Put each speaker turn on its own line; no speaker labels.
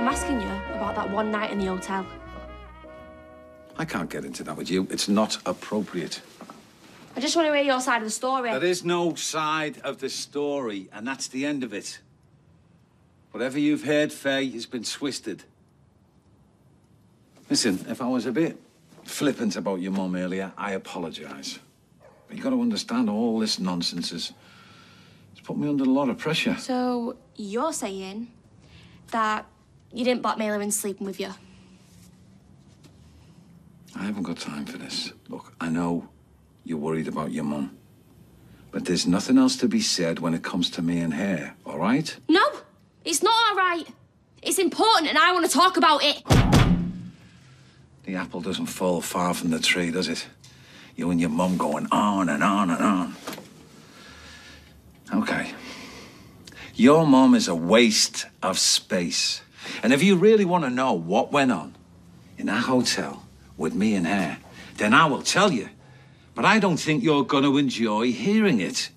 I'm asking you about that one night in the hotel.
I can't get into that with you. It's not appropriate.
I just want to hear your side of the story.
There is no side of the story, and that's the end of it. Whatever you've heard, Faye, has been twisted. Listen, if I was a bit flippant about your mum earlier, I apologise. But you've got to understand all this nonsense has it's put me under a lot of pressure.
So you're saying that you didn't her into sleeping with you?
I haven't got time for this. Look, I know you're worried about your mum. But there's nothing else to be said when it comes to me and her, all right?
No, it's not all right. It's important and I want to talk about it.
The apple doesn't fall far from the tree, does it? You and your mum going on and on and on. Okay. Your mum is a waste of space. And if you really want to know what went on in that hotel with me and her, then I will tell you. But I don't think you're going to enjoy hearing it.